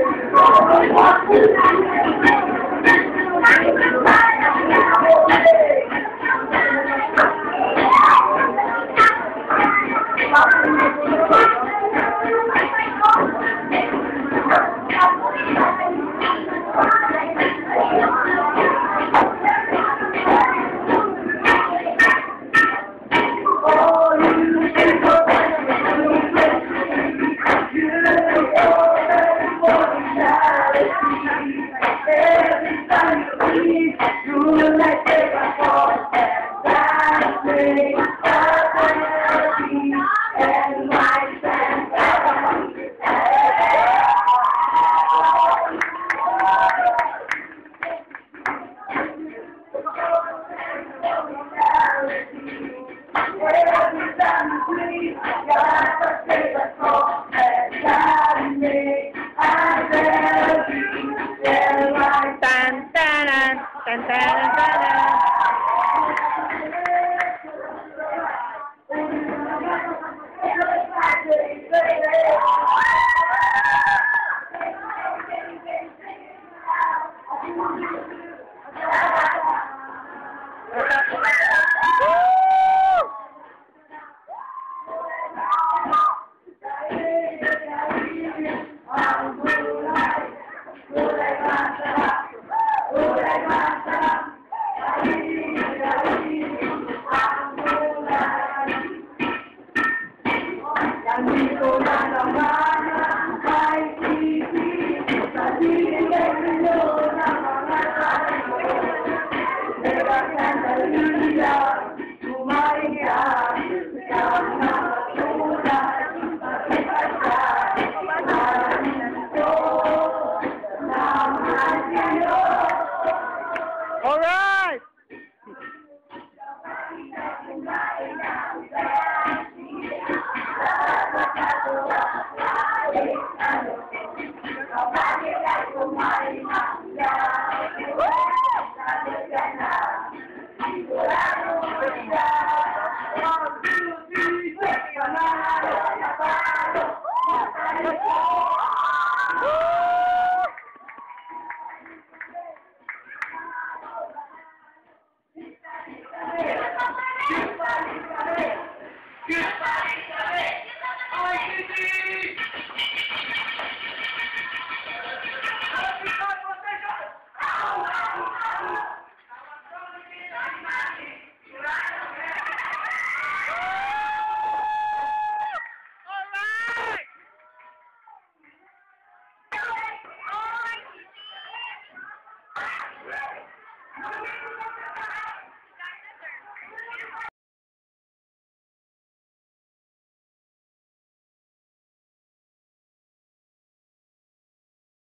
Thank you. birthday. Grandma. Woo!